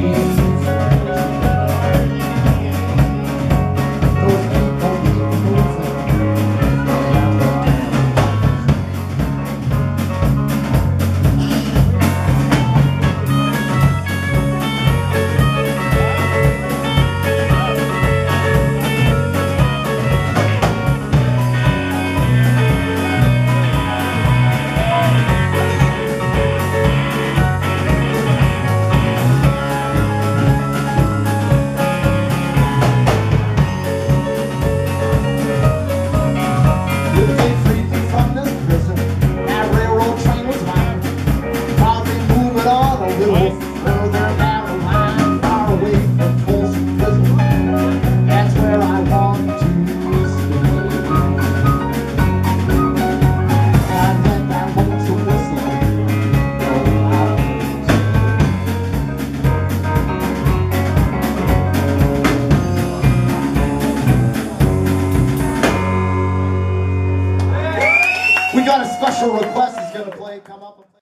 Thank. We got a special request. He's going to play. Come up.